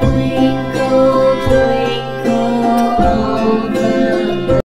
Twinkle, twinkle,